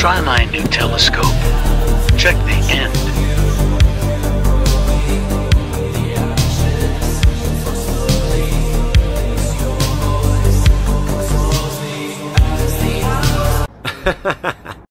Try my new telescope. Check the end. Ha ha ha.